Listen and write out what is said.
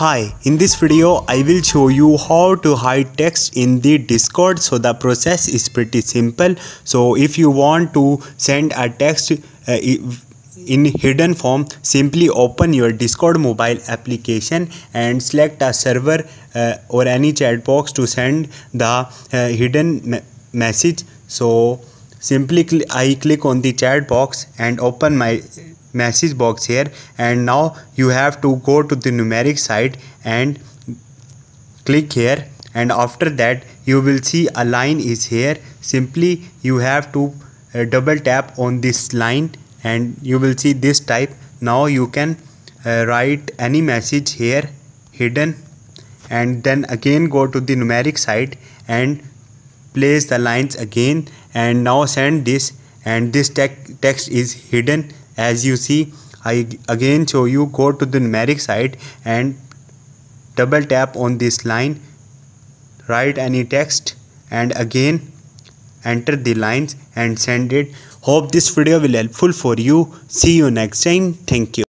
Hi, in this video I will show you how to hide text in the Discord. So the process is pretty simple. So if you want to send a text uh, in hidden form, simply open your Discord mobile application and select a server uh, or any chat box to send the uh, hidden me message. So simply cl I click on the chat box and open my message box here. And now you have to go to the numeric side and click here. And after that you will see a line is here. Simply you have to uh, double tap on this line and you will see this type. Now you can uh, write any message here hidden. And then again go to the numeric side and place the lines again. And now send this. And this text is hidden as you see I again show you go to the numeric side and double tap on this line write any text and again enter the lines and send it. Hope this video will helpful for you. See you next time. Thank you